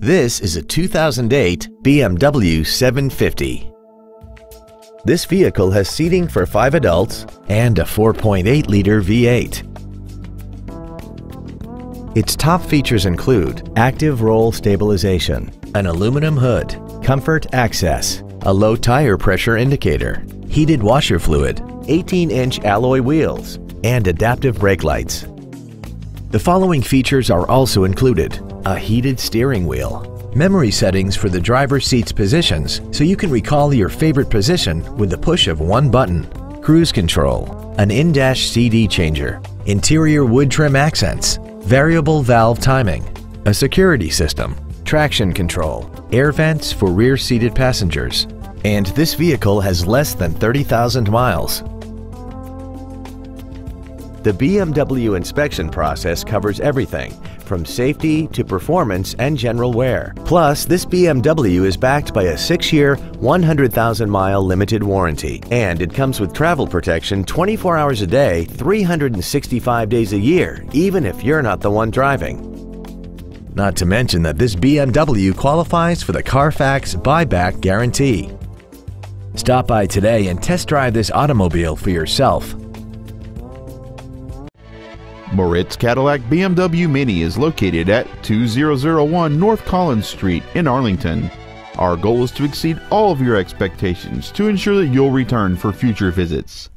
This is a 2008 BMW 750. This vehicle has seating for five adults and a 4.8-liter V8. Its top features include active roll stabilization, an aluminum hood, comfort access, a low tire pressure indicator, heated washer fluid, 18-inch alloy wheels, and adaptive brake lights. The following features are also included. A heated steering wheel, memory settings for the driver's seat's positions so you can recall your favorite position with the push of one button, cruise control, an in-dash CD changer, interior wood trim accents, variable valve timing, a security system, traction control, air vents for rear-seated passengers, and this vehicle has less than 30,000 miles. The BMW inspection process covers everything from safety to performance and general wear. Plus, this BMW is backed by a 6-year, 100,000-mile limited warranty. And it comes with travel protection 24 hours a day, 365 days a year, even if you're not the one driving. Not to mention that this BMW qualifies for the Carfax buyback guarantee. Stop by today and test drive this automobile for yourself. Moritz Cadillac BMW Mini is located at 2001 North Collins Street in Arlington. Our goal is to exceed all of your expectations to ensure that you'll return for future visits.